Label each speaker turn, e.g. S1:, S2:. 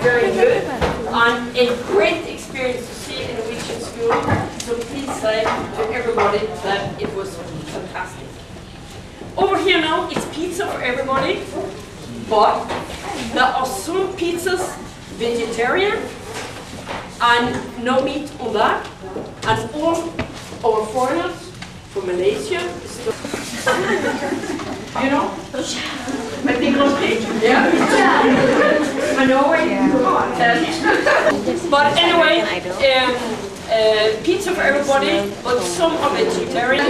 S1: very good on a great experience to see in a Norwegian school. So please say to everybody that it was fantastic. Over here now, it's pizza for everybody, but there are some pizzas vegetarian and no meat on that, and all our foreigners from Malaysia. you know? My big pizza, Yeah. But anyway, um, uh, pizza for everybody, but some are vegetarian.